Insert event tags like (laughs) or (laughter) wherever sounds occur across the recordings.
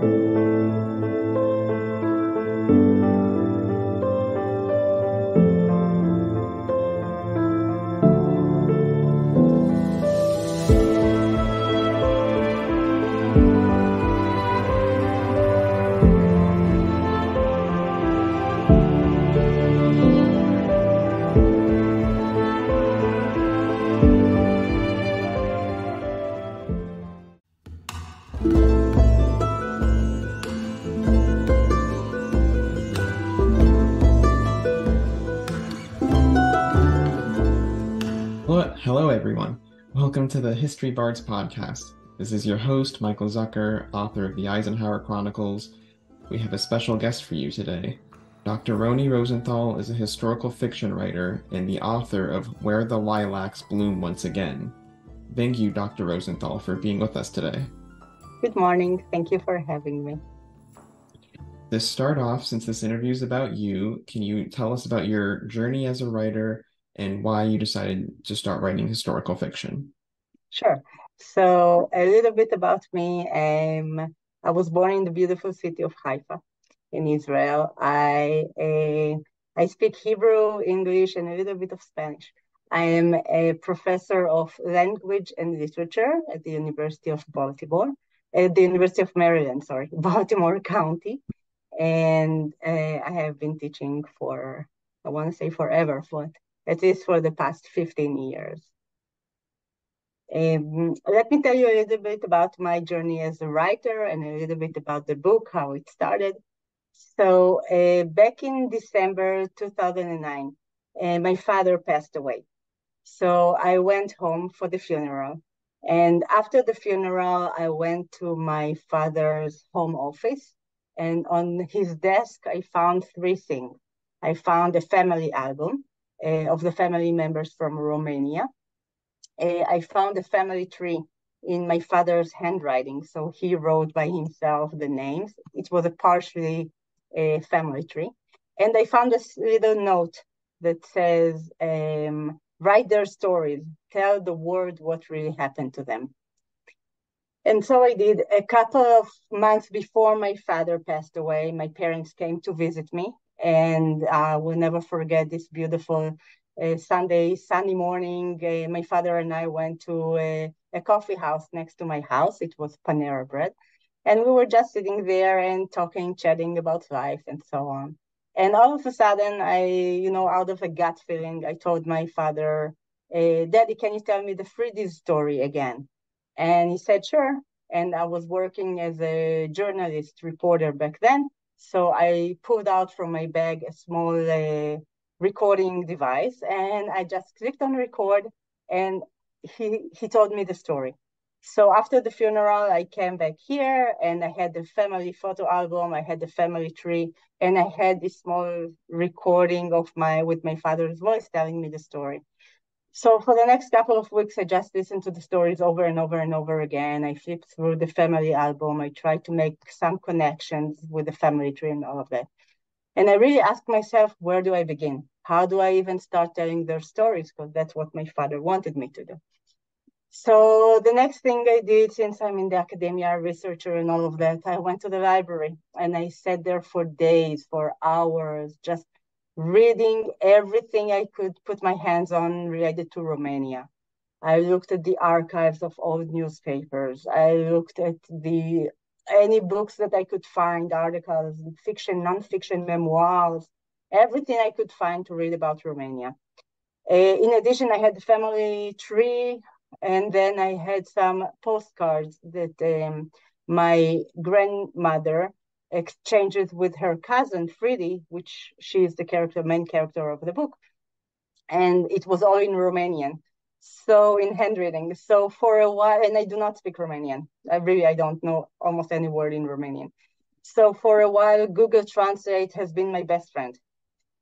Hello, Welcome to the History Bards podcast. This is your host, Michael Zucker, author of the Eisenhower Chronicles. We have a special guest for you today. Dr. Roni Rosenthal is a historical fiction writer and the author of Where the Lilacs Bloom Once Again. Thank you, Dr. Rosenthal, for being with us today. Good morning. Thank you for having me. To start off, since this interview is about you, can you tell us about your journey as a writer and why you decided to start writing historical fiction. Sure. So a little bit about me. Um, I was born in the beautiful city of Haifa in Israel. I uh, I speak Hebrew, English, and a little bit of Spanish. I am a professor of language and literature at the University of Baltimore, at the University of Maryland, sorry, (laughs) Baltimore County. And uh, I have been teaching for, I want to say forever, for at least for the past 15 years. Um, let me tell you a little bit about my journey as a writer and a little bit about the book, how it started. So uh, back in December 2009, uh, my father passed away. So I went home for the funeral. And after the funeral, I went to my father's home office. And on his desk, I found three things. I found a family album. Uh, of the family members from Romania. Uh, I found a family tree in my father's handwriting. So he wrote by himself the names. It was a partially a family tree. And I found this little note that says, um, write their stories, tell the world what really happened to them. And so I did. A couple of months before my father passed away, my parents came to visit me and I will never forget this beautiful uh, Sunday, sunny morning. Uh, my father and I went to a, a, coffee house next to my house. It was Panera Bread. And we were just sitting there and talking, chatting about life and so on. And all of a sudden, I, you know, out of a gut feeling, I told my father, uh, Daddy, can you tell me the Friddie's story again? And he said, sure. And I was working as a journalist reporter back then. So I pulled out from my bag a small uh, recording device and I just clicked on record and he, he told me the story. So after the funeral, I came back here and I had the family photo album, I had the family tree, and I had this small recording of my with my father's voice telling me the story. So for the next couple of weeks, I just listened to the stories over and over and over again. I flipped through the family album. I tried to make some connections with the family tree and all of that. And I really asked myself, where do I begin? How do I even start telling their stories? Because that's what my father wanted me to do. So the next thing I did, since I'm in the academia, researcher and all of that, I went to the library and I sat there for days, for hours, just reading everything I could put my hands on related to Romania. I looked at the archives of old newspapers. I looked at the any books that I could find, articles, fiction, nonfiction, memoirs, everything I could find to read about Romania. Uh, in addition, I had the family tree, and then I had some postcards that um, my grandmother exchanges with her cousin Friddie, which she is the character, main character of the book, and it was all in Romanian, so in handwriting. So for a while, and I do not speak Romanian. I really I don't know almost any word in Romanian. So for a while, Google Translate has been my best friend.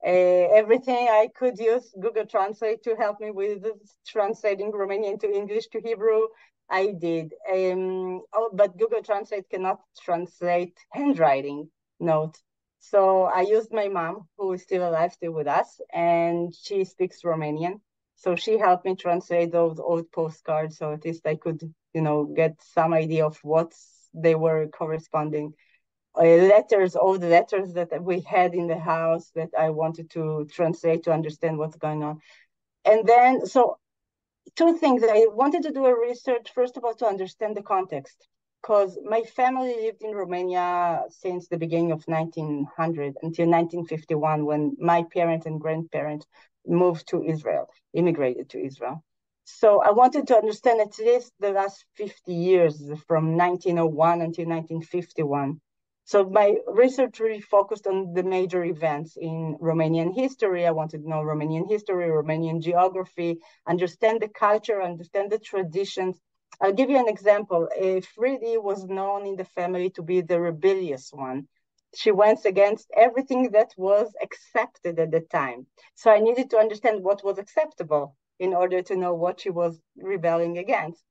Uh, everything I could use Google Translate to help me with translating Romanian to English to Hebrew, I did. Um, oh, but Google Translate cannot translate handwriting notes. So I used my mom, who is still alive, still with us, and she speaks Romanian. So she helped me translate those old postcards, so at least I could, you know, get some idea of what they were corresponding. Uh, letters, all the letters that we had in the house that I wanted to translate to understand what's going on. And then, so two things. I wanted to do a research, first of all, to understand the context because my family lived in Romania since the beginning of 1900 until 1951 when my parents and grandparents moved to Israel, immigrated to Israel. So I wanted to understand at least the last 50 years from 1901 until 1951. So my research really focused on the major events in Romanian history. I wanted to know Romanian history, Romanian geography, understand the culture, understand the traditions, I'll give you an example. Friddie was known in the family to be the rebellious one. She went against everything that was accepted at the time. So I needed to understand what was acceptable in order to know what she was rebelling against.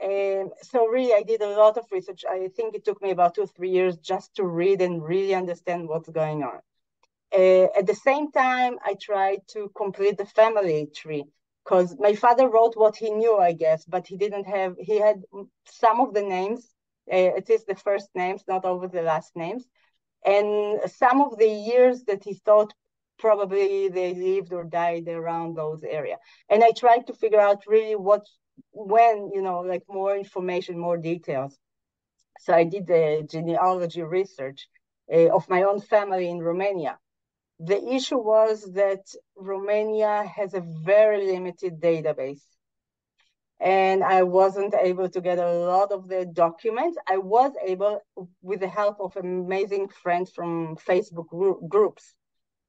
So really, I did a lot of research. I think it took me about two, three years just to read and really understand what's going on. Uh, at the same time, I tried to complete the family tree because my father wrote what he knew, I guess, but he didn't have, he had some of the names, uh, it is the first names, not over the last names, and some of the years that he thought probably they lived or died around those area. And I tried to figure out really what, when, you know, like more information, more details. So I did the genealogy research uh, of my own family in Romania. The issue was that Romania has a very limited database. And I wasn't able to get a lot of the documents. I was able, with the help of amazing friends from Facebook groups,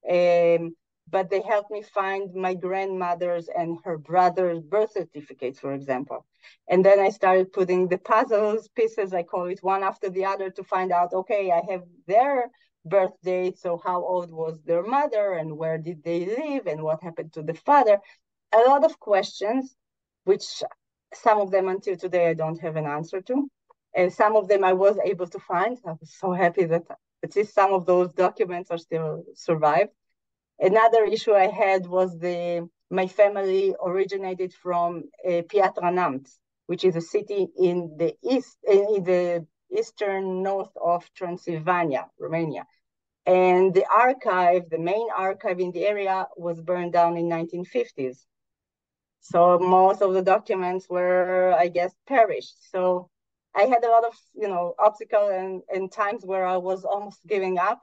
um, but they helped me find my grandmother's and her brother's birth certificates, for example. And then I started putting the puzzles pieces, I call it one after the other, to find out, okay, I have their birth date, so how old was their mother and where did they live and what happened to the father. A lot of questions, which some of them until today I don't have an answer to. And some of them I was able to find. I was so happy that at least some of those documents are still survived. Another issue I had was the my family originated from uh, Piatra Neamț, which is a city in the east, in the eastern north of Transylvania, Romania. And the archive, the main archive in the area was burned down in 1950s. So most of the documents were, I guess, perished. So I had a lot of, you know, obstacles and, and times where I was almost giving up,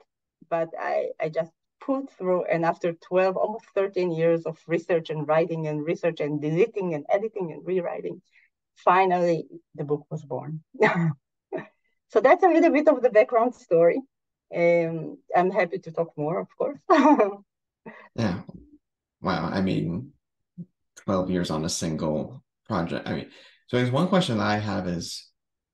but I, I just put through. And after 12, almost 13 years of research and writing and research and deleting and editing and rewriting, finally the book was born. (laughs) so that's a little bit of the background story. Um, I'm happy to talk more, of course. (laughs) yeah. Wow. I mean, 12 years on a single project. I mean, so there's one question that I have is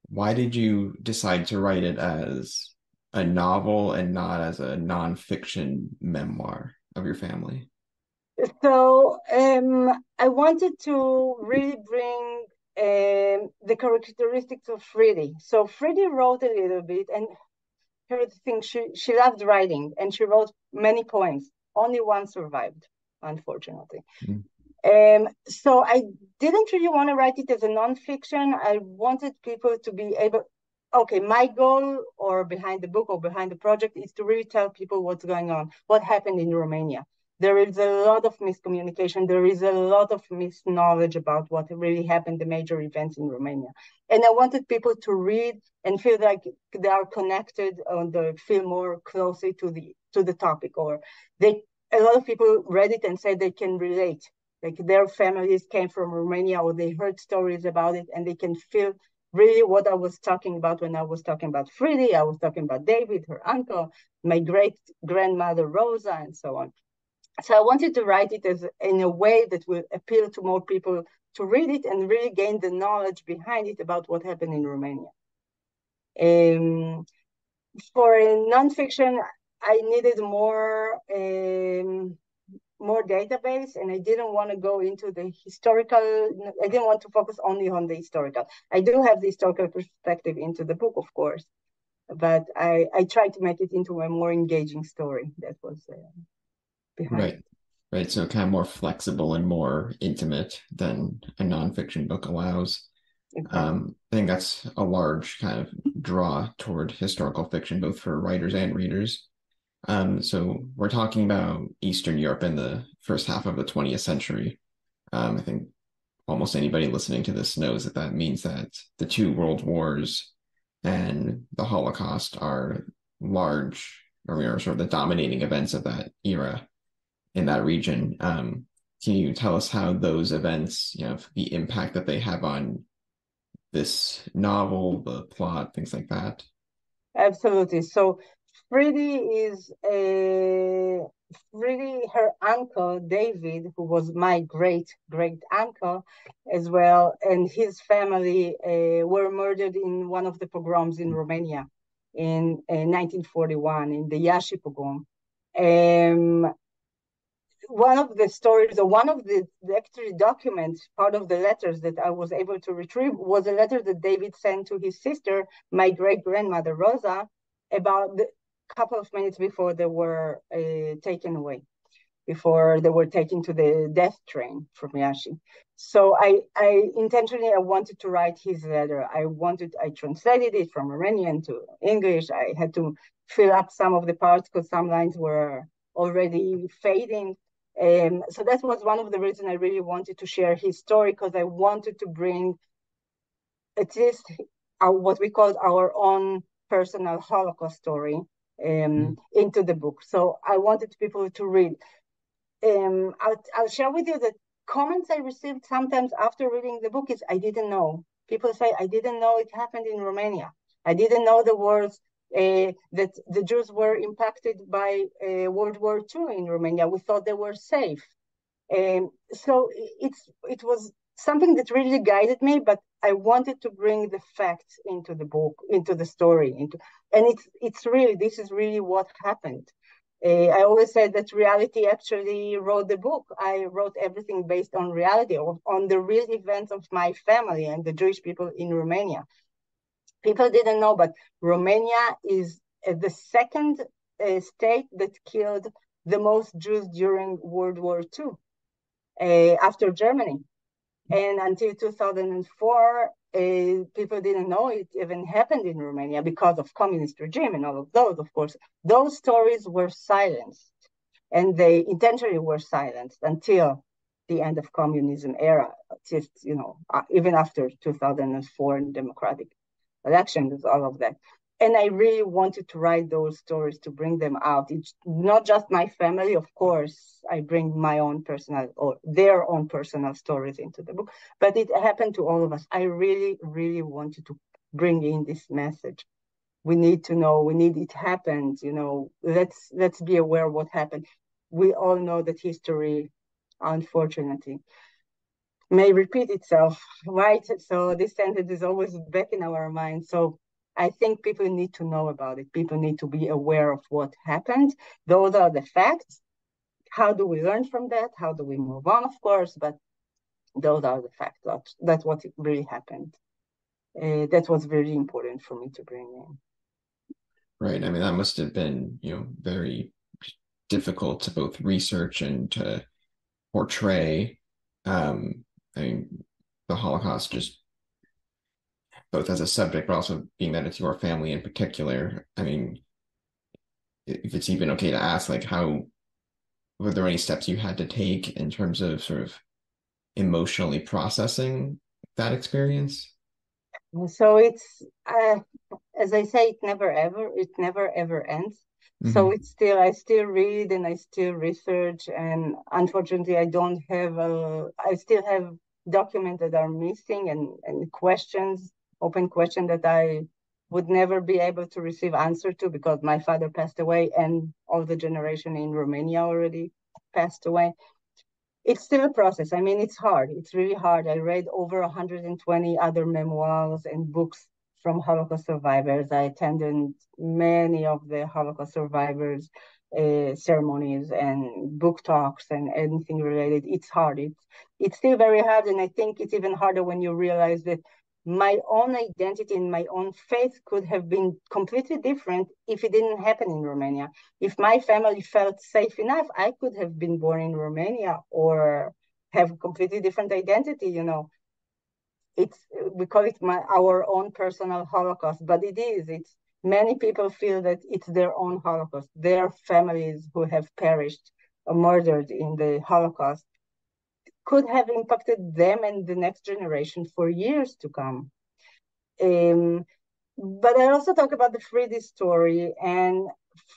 why did you decide to write it as a novel and not as a nonfiction memoir of your family? So um, I wanted to really bring um, the characteristics of Freddie. So Freddie wrote a little bit, and her thing, she, she loved writing and she wrote many poems. Only one survived, unfortunately. Mm. Um, so I didn't really want to write it as a nonfiction. I wanted people to be able, okay, my goal or behind the book or behind the project is to really tell people what's going on, what happened in Romania there is a lot of miscommunication. There is a lot of misknowledge about what really happened, the major events in Romania. And I wanted people to read and feel like they are connected and they feel more closely to the to the topic. Or they a lot of people read it and said they can relate. Like their families came from Romania or they heard stories about it and they can feel really what I was talking about when I was talking about Friddie, I was talking about David, her uncle, my great grandmother Rosa, and so on so I wanted to write it as in a way that will appeal to more people to read it and really gain the knowledge behind it about what happened in Romania. Um, for nonfiction, I needed more um, more database, and I didn't want to go into the historical. I didn't want to focus only on the historical. I do have the historical perspective into the book, of course, but I I tried to make it into a more engaging story. That was. Uh, behind. Right. Right. So kind of more flexible and more intimate than a nonfiction book allows. Exactly. Um, I think that's a large kind of draw toward historical fiction, both for writers and readers. Um, so we're talking about Eastern Europe in the first half of the 20th century. Um, I think almost anybody listening to this knows that that means that the two world wars and the Holocaust are large, or we are sort of the dominating events of that era in that region. Um, can you tell us how those events, you know, the impact that they have on this novel, the plot, things like that? Absolutely. So Friddie is a her uncle David, who was my great great uncle as well, and his family uh, were murdered in one of the pogroms in Romania in uh, 1941 in the Iași pogrom. Um, one of the stories, or one of the, the actually documents, part of the letters that I was able to retrieve was a letter that David sent to his sister, my great grandmother Rosa, about the couple of minutes before they were uh, taken away, before they were taken to the death train from Iași. So I, I intentionally I wanted to write his letter. I wanted I translated it from Romanian to English. I had to fill up some of the parts because some lines were already fading. Um, so that was one of the reasons I really wanted to share his story because I wanted to bring at least our, what we called our own personal Holocaust story um, mm. into the book. So I wanted people to read. Um, I'll, I'll share with you the comments I received sometimes after reading the book is I didn't know. People say, I didn't know it happened in Romania. I didn't know the words uh, that the Jews were impacted by uh, World War II in Romania. We thought they were safe. Um, so it's it was something that really guided me, but I wanted to bring the facts into the book, into the story, into and it's it's really this is really what happened. Uh, I always said that reality actually wrote the book. I wrote everything based on reality, on the real events of my family and the Jewish people in Romania people didn't know, but Romania is uh, the second uh, state that killed the most Jews during World War II uh, after Germany. And until 2004, uh, people didn't know it even happened in Romania because of communist regime and all of those, of course. Those stories were silenced and they intentionally were silenced until the end of communism era, just, you know, uh, even after 2004 and democratic elections, all of that. And I really wanted to write those stories to bring them out. It's not just my family, of course. I bring my own personal or their own personal stories into the book, but it happened to all of us. I really, really wanted to bring in this message. We need to know. We need it happened. You know, let's let's be aware what happened. We all know that history, unfortunately, may repeat itself, right? So this sentence is always back in our mind. So I think people need to know about it. People need to be aware of what happened. Those are the facts. How do we learn from that? How do we move on, of course? But those are the facts. That's, what really happened. Uh, that was very important for me to bring in. Right. I mean, that must have been, you know, very difficult to both research and to portray. Um, I mean, the Holocaust just both as a subject, but also being that it's your family in particular. I mean, if it's even okay to ask, like, how were there any steps you had to take in terms of sort of emotionally processing that experience? So it's, uh, as I say, it never ever, it never ever ends. Mm-hmm. So it's still, I still read and I still research, and unfortunately, I don't have a, I still have documents that are missing and, and questions, open question that I would never be able to receive answer to because my father passed away and all the generation in Romania already passed away. It's still a process. I mean, it's hard. It's really hard. I read over 120 other memoirs and books from Holocaust survivors. I attended many of the Holocaust survivors uh, ceremonies and book talks and anything related. It's hard. It's it's still very hard, and I think it's even harder when you realize that my own identity and my own faith could have been completely different if it didn't happen in Romania. If my family felt safe enough, I could have been born in Romania or have a completely different identity, you know. it's we call it my, our own personal Holocaust, but it is. It's many people feel that it's their own Holocaust, their families who have perished or murdered in the Holocaust could have impacted them and the next generation for years to come. Um, but I also talk about the Friddie story, and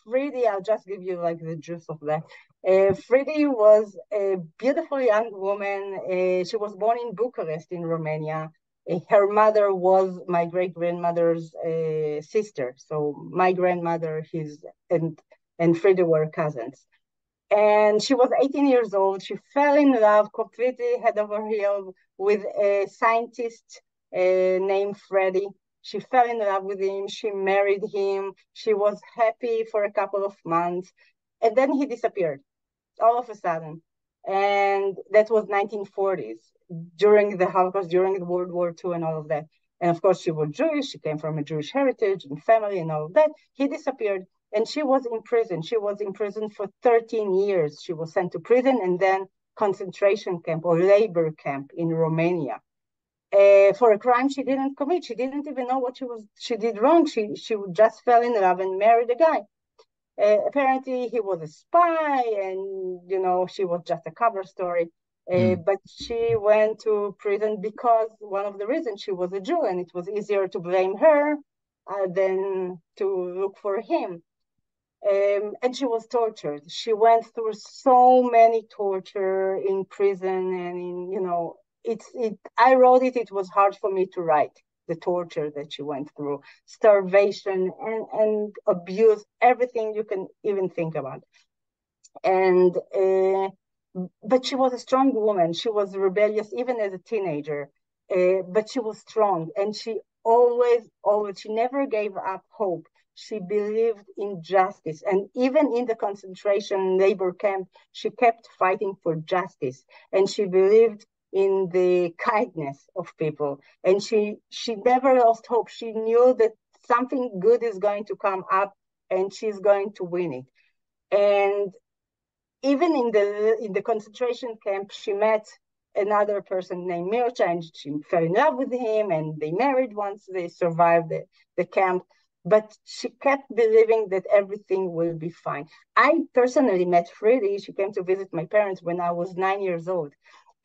Friddie, I'll just give you like the juice of that. Uh, was a beautiful young woman. Uh, she was born in Bucharest in Romania. Uh, her mother was my great grandmother's uh, sister. So my grandmother, his and and Friddie were cousins. And she was 18 years old. She fell in love completely head over heels with a scientist uh, named Freddy. She fell in love with him. She married him. She was happy for a couple of months. And then he disappeared all of a sudden. And that was 1940s during the Holocaust, during the World War II and all of that. And of course, she was Jewish. She came from a Jewish heritage and family and all of that. He disappeared and she was in prison. She was in prison for 13 years. She was sent to prison and then concentration camp or labor camp in Romania. Uh, for a crime she didn't commit. She didn't even know what she was she did wrong. She she just fell in love and married a guy. Uh, apparently he was a spy and you know she was just a cover story uh, mm. but she went to prison because one of the reasons she was a jew and it was easier to blame her uh, than to look for him um, and she was tortured she went through so many torture in prison and in you know it's it i wrote it it was hard for me to write the torture that she went through, starvation and, and abuse, everything you can even think about. And uh, but she was a strong woman. She was rebellious even as a teenager, uh, but she was strong and she always, always, she never gave up hope. She believed in justice. And even in the concentration labor camp, she kept fighting for justice. And she believed in the kindness of people and she she never lost hope she knew that something good is going to come up and she's going to win it and even in the in the concentration camp she met another person named Mircea and she fell in love with him and they married once they survived the, the camp but she kept believing that everything will be fine. I personally met Friddie. She came to visit my parents when I was nine years old.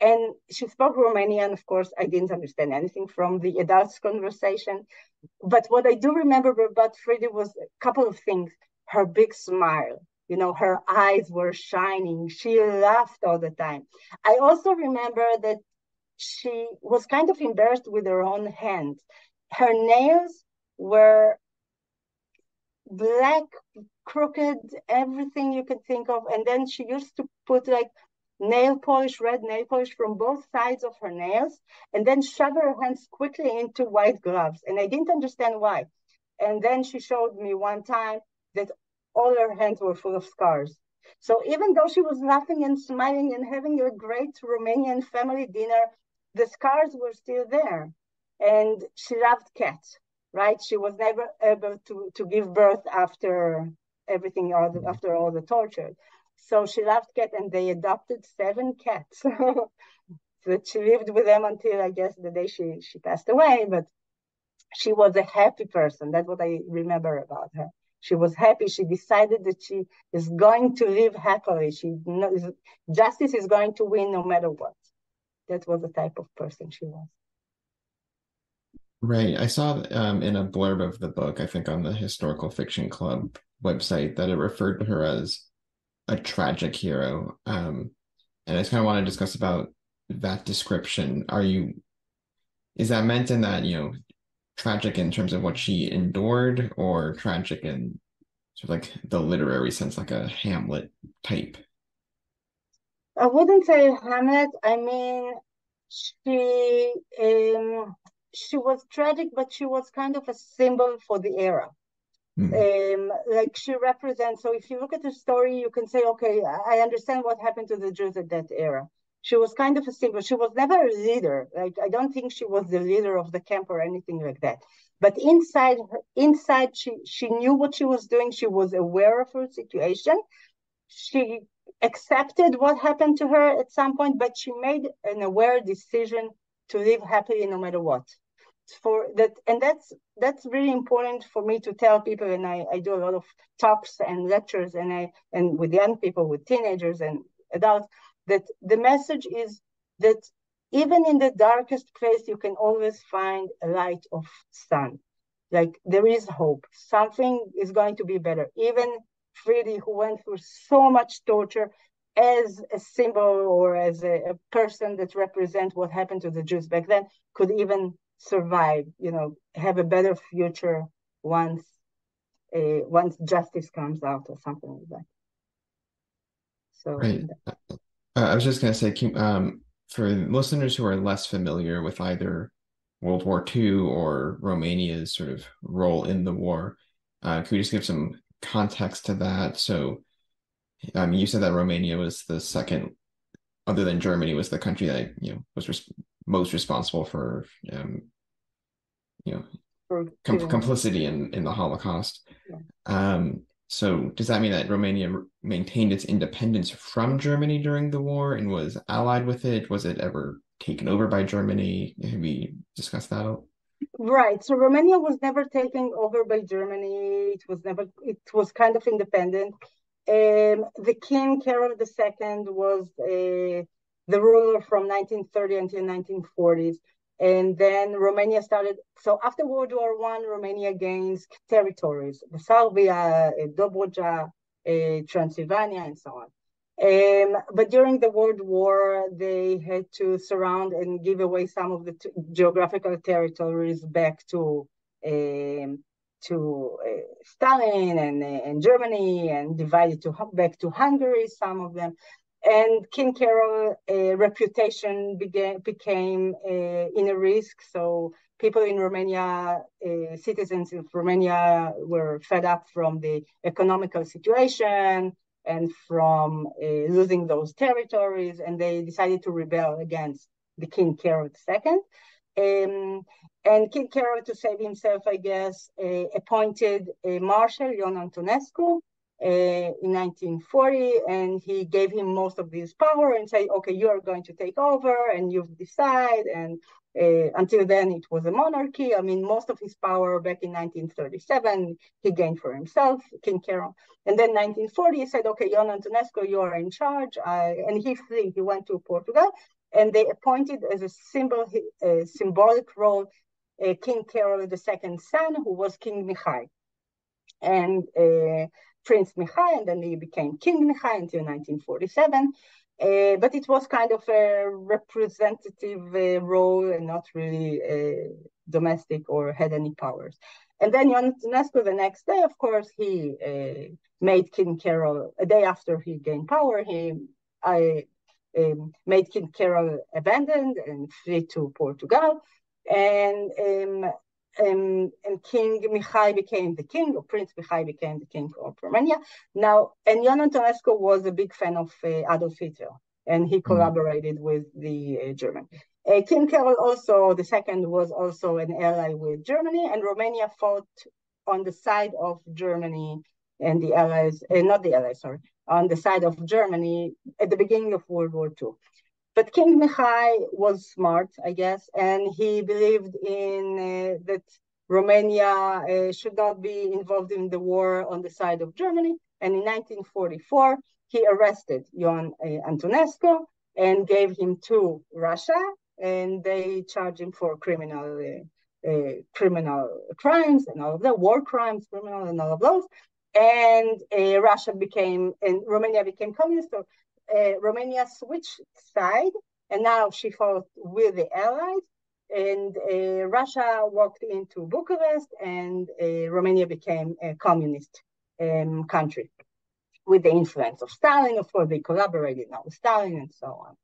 And she spoke Romanian. Of course, I didn't understand anything from the adults' conversation. But what I do remember about Friddie was a couple of things. Her big smile, you know, her eyes were shining. She laughed all the time. I also remember that she was kind of embarrassed with her own hands. Her nails were black, crooked, everything you could think of. And then she used to put like nail polish, red nail polish from both sides of her nails, and then shove her hands quickly into white gloves. And I didn't understand why. And then she showed me one time that all her hands were full of scars. So even though she was laughing and smiling and having a great Romanian family dinner, the scars were still there. And she loved cats, right? She was never able to, to give birth after everything, mm-hmm. after all the torture. So she loved cats, and they adopted seven cats. (laughs) so she lived with them until I guess the day she she passed away. But she was a happy person. That's what I remember about her. She was happy. She decided that she is going to live happily. She knows justice is going to win no matter what. That was the type of person she was. Right. I saw um, in a blurb of the book, I think on the Historical Fiction Club website, that it referred to her as a tragic hero. Um, and I just kind of want to discuss about that description. Are you, is that meant in that, you know, tragic in terms of what she endured or tragic in sort of like the literary sense, like a Hamlet type? I wouldn't say Hamlet. I mean, she um, she was tragic, but she was kind of a symbol for the era. Mm. Um, like she represents. So if you look at the story, you can say, okay, I understand what happened to the Jews at that era. She was kind of a symbol. She was never a leader. Like I don't think she was the leader of the camp or anything like that. But inside her, inside she she knew what she was doing. She was aware of her situation. She accepted what happened to her at some point, but she made an aware decision to live happily no matter what. For that, and that's that's really important for me to tell people. And I, I do a lot of talks and lectures, and I and with young people, with teenagers and adults, that the message is that even in the darkest place, you can always find a light of sun. Like there is hope. Something is going to be better. Even Freddie, who went through so much torture, as a symbol or as a, a person that represents what happened to the Jews back then, could even survive. You know, have a better future once uh, once justice comes out or something like that. So, right. Uh, I was just going to say, um, for listeners who are less familiar with either World War II or Romania's sort of role in the war, uh, could we just give some context to that? So, um, you said that Romania was the second, other than Germany, was the country that you know was res- most responsible for, um, you know, com- complicity in in the Holocaust. Yeah. Um, so does that mean that Romania maintained its independence from Germany during the war and was allied with it? Was it ever taken over by Germany? Have we discussed that? Right. So Romania was never taken over by Germany. It was never. It was kind of independent. Um, the king Carol II was uh, the ruler from 1930 until 1940s. And then Romania started. So after World War One, Romania gains territories: Salvia, uh, Dobruja, uh, Transylvania, and so on. Um, but during the World War, they had to surround and give away some of the t- geographical territories back to um, to uh, Stalin and, and Germany, and divided to back to Hungary. Some of them, and King Carol uh, reputation began, became uh, in a risk. So people in Romania, uh, citizens of Romania, were fed up from the economical situation and from uh, losing those territories, and they decided to rebel against the King Carol II. Um, and King Carol, to save himself, I guess, uh, appointed a Marshal, Ion Antonescu, uh, in 1940, and he gave him most of this power and said, okay, you are going to take over and you decide. And uh, until then, it was a monarchy. I mean, most of his power back in 1937, he gained for himself, King Carol. And then 1940, he said, okay, Ion Antonescu, you are in charge. And he flee, he went to Portugal, and they appointed as a symbol, a symbolic role, uh, King Carol II's son, who was King Mihai. And uh, Prince Mihai, and then he became King Mihai until 1947. Uh, but it was kind of a representative uh, role and not really uh, domestic or had any powers. And then Ion Antonescu, the next day, of course, he uh, made King Carol, a day after he gained power, he I, um, made King Carol abandoned and flee to Portugal. And um, um, and King Mihai became the king, or Prince Mihai became the king of Romania. Now, and Ion Antonescu was a big fan of uh, Adolf Hitler, and he hmm. collaborated mm. with the uh, German. Uh, king Carol also, the second, was also an ally with Germany, and Romania fought on the side of Germany and the Allies, uh, not the Allies, sorry, on the side of Germany at the beginning of World War II. But King Mihai was smart, I guess, and he believed in uh, that Romania uh, should not be involved in the war on the side of Germany. And in 1944, he arrested Ion uh, Antonescu and gave him to Russia, and they charged him for criminal uh, uh, criminal crimes and all of that, war crimes, criminal and all of those. And uh, Russia became, and Romania became communist. So uh, Romania switched side, and now she fought with the Allies. And uh, Russia walked into Bucharest, and uh, Romania became a communist um, country with the influence of Stalin. Of course, they collaborated now with Stalin and so on.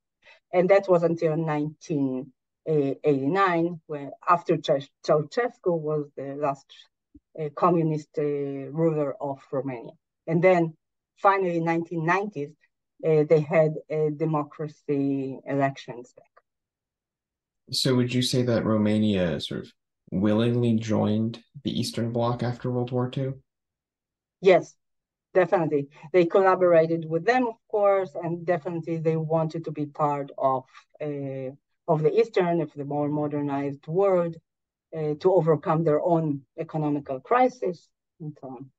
And that was until 1989, when after Ceausescu was the last uh, communist uh, ruler of Romania. And then finally, 1990s, uh, they had a democracy elections back. So, would you say that Romania sort of willingly joined the Eastern Bloc after World War II? Yes, definitely. They collaborated with them, of course, and definitely they wanted to be part of uh, of the Eastern, of the more modernized world, uh, to overcome their own economical crisis and so on.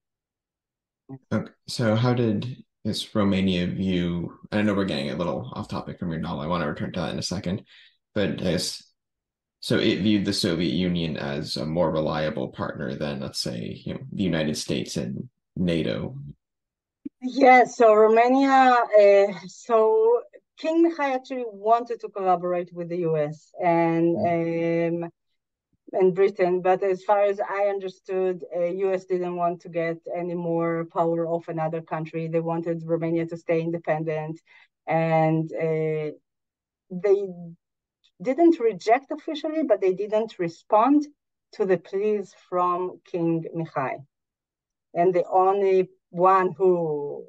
Okay. So, how did this Romania view? I know we're getting a little off topic from your novel. I want to return to that in a second, but I guess so. It viewed the Soviet Union as a more reliable partner than, let's say, you know, the United States and NATO. Yeah. So Romania. Uh, so King Mihai actually wanted to collaborate with the U.S. and. Um, and Britain. But as far as I understood, uh, US didn't want to get any more power off another country. They wanted Romania to stay independent, and uh, they didn't reject officially, but they didn't respond to the pleas from King Mihai. And the only one who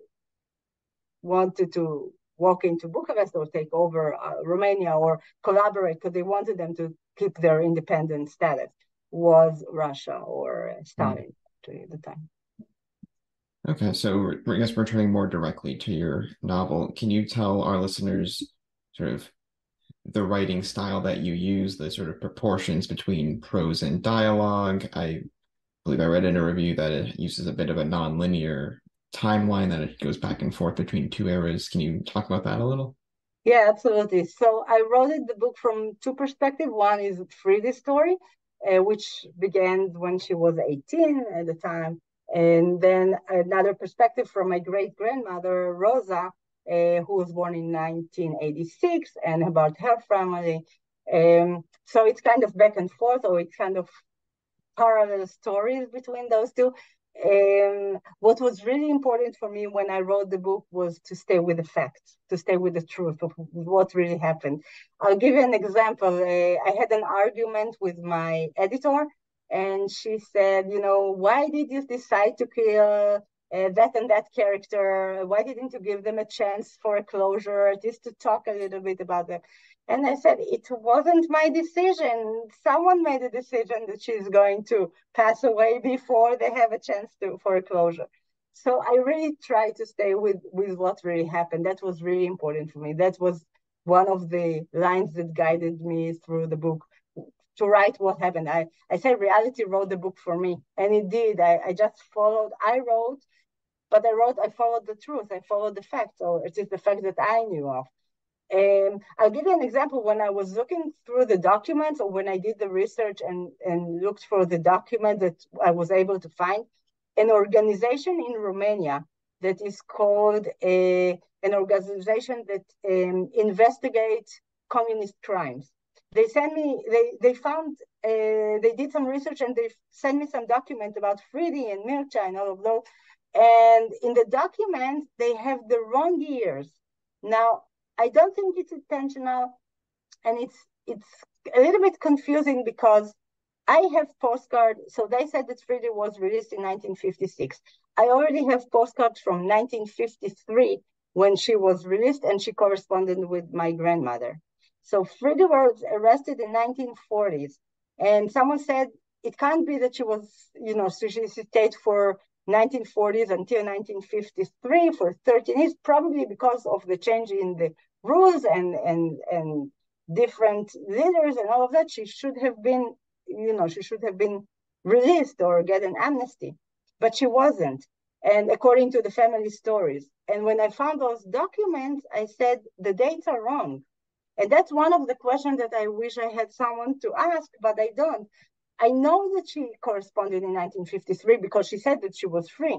wanted to walk into Bucharest or take over uh, Romania or collaborate because they wanted them to keep their independent status was Russia or Stalin mm. at the time. Okay, so I guess we're turning more directly to your novel. Can you tell our listeners sort of the writing style that you use, the sort of proportions between prose and dialogue? I believe I read in a review that it uses a bit of a non-linear timeline that it goes back and forth between two eras. Can you talk about that a little? Yeah, absolutely. So I wrote the book from two perspectives. One is Frida's story, uh, which began when she was 18 at the time. And then another perspective from my great grandmother, Rosa, uh, who was born in 1986, and about her family. Um, so it's kind of back and forth, or it's kind of parallel stories between those two. Um, what was really important for me when I wrote the book was to stay with the facts, to stay with the truth of what really happened. I'll give you an example. Uh, I had an argument with my editor, and she said, You know, why did you decide to kill uh, that and that character? Why didn't you give them a chance for a closure, just to talk a little bit about them? And I said, it wasn't my decision. Someone made a decision that she's going to pass away before they have a chance to for a closure. So I really try to stay with, with what really happened. That was really important for me. That was one of the lines that guided me through the book to write what happened. I, I said reality wrote the book for me. And it did. I, I just followed, I wrote, but I wrote, I followed the truth. I followed the facts, or it is the fact that I knew of. Um, I'll give you an example. When I was looking through the documents or when I did the research and, and looked for the document that I was able to find, an organization in Romania that is called a, an organization that um, investigates communist crimes. They sent me, they, they found, uh, they did some research and they sent me some document about Friddie and Mircea and all of those. And in the document, they have the wrong years. Now, I don't think it's intentional, and it's it's a little bit confusing because I have postcard. So they said that Frida was released in 1956. I already have postcards from 1953 when she was released, and she corresponded with my grandmother. So Frida was arrested in 1940s, and someone said it can't be that she was, you know, she stayed for 1940s until 1953 for 13 years, probably because of the change in the rules and and and different leaders and all of that, she should have been, you know, she should have been released or get an amnesty, but she wasn't. And according to the family stories, and when I found those documents, I said the dates are wrong. And that's one of the questions that I wish I had someone to ask, but I don't. I know that she corresponded in 1953 because she said that she was free.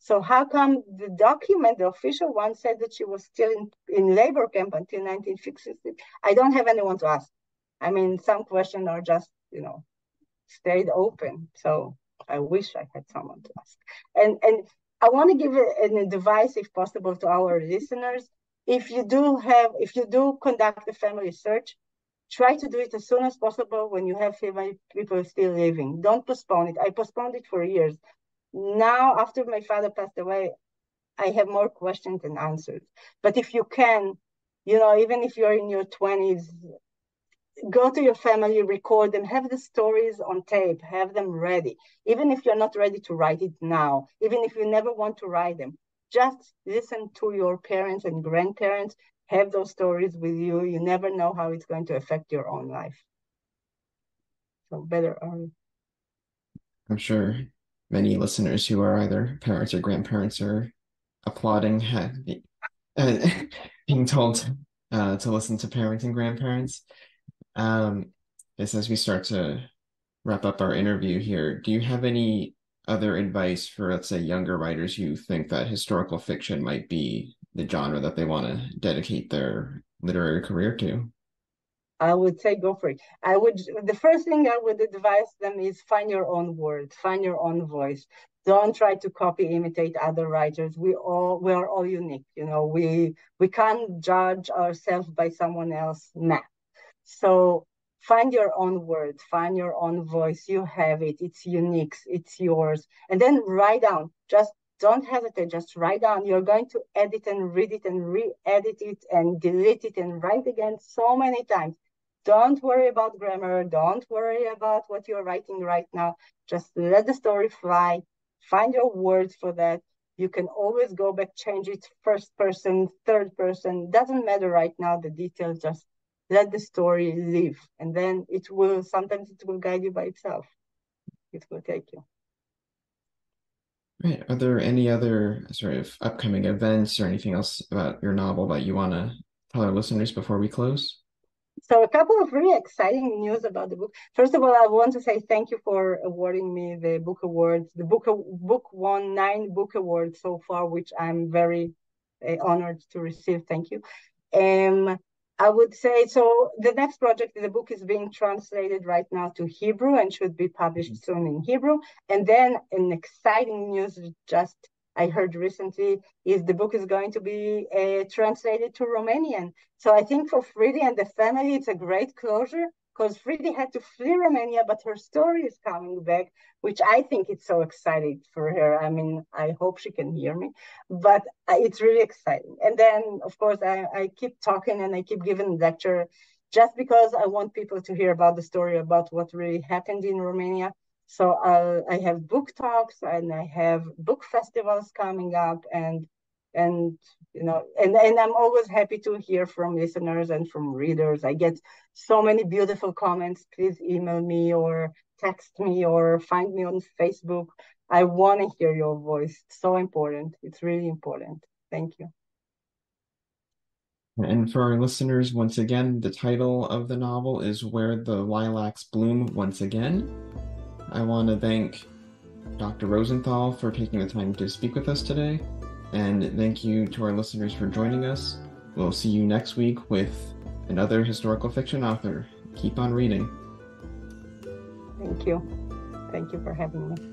So how come the document, the official one, said that she was still in, in labor camp until 1956? I don't have anyone to ask. I mean, some questions are just, you know, stayed open. So I wish I had someone to ask. And and I want to give an advice, if possible, to our listeners. If you do have, if you do conduct a family search, try to do it as soon as possible when you have family people still living. Don't postpone it. I postponed it for years now after my father passed away i have more questions than answers but if you can you know even if you're in your 20s go to your family record them have the stories on tape have them ready even if you're not ready to write it now even if you never want to write them just listen to your parents and grandparents have those stories with you. You never know how it's going to affect your own life. So better early. I'm sure many listeners who are either parents or grandparents are applauding uh, (laughs) being told uh, to listen to parents and grandparents. Um, as we start to wrap up our interview here, do you have any other advice for, let's say, younger writers who think that historical fiction might be the genre that they want to dedicate their literary career to? I would say go for it. I would the first thing I would advise them is find your own words, find your own voice. Don't try to copy, imitate other writers. We all we are all unique. You know, we we can't judge ourselves by someone else's map. So find your own words, find your own voice. You have it. It's unique. It's yours. And then write down. Just don't hesitate. Just write down. You're going to edit and read it and re-edit it and delete it and write again so many times don't worry about grammar. Don't worry about what you're writing right now. Just let the story fly. Find your words for that. You can always go back, change it first person, third person. Doesn't matter right now, the details. Just let the story live. And then it will, sometimes it will guide you by itself. It will take you. Right. Are there any other sort of upcoming events or anything else about your novel that you want to tell our listeners before we close? So a couple of really exciting news about the book. First of all, I want to say thank you for awarding me the book awards. The book book won nine book awards so far, which I'm very uh, honored to receive. Thank you. Um, I would say so. The next project, the book is being translated right now to Hebrew and should be published mm-hmm. soon in Hebrew. And then an exciting news just I heard recently is the book is going to be uh, translated to Romanian. So I think for Friddie and the family, it's a great closure because Friddie had to flee Romania, but her story is coming back, which I think it's so exciting for her. I mean, I hope she can hear me, but it's really exciting. And then, of course, I, I keep talking and I keep giving lecture just because I want people to hear about the story about what really happened in Romania so uh, I have book talks and I have book festivals coming up and and you know and, and I'm always happy to hear from listeners and from readers. I get so many beautiful comments. Please email me or text me or find me on Facebook. I want to hear your voice. It's so important. It's really important. Thank you. And for our listeners, once again, the title of the novel is Where the Lilacs Bloom Once Again. I want to thank Dr. Rosenthal for taking the time to speak with us today, and thank you to our listeners for joining us. We'll see you next week with another historical fiction author. Keep on reading. Thank you. Thank you for having me.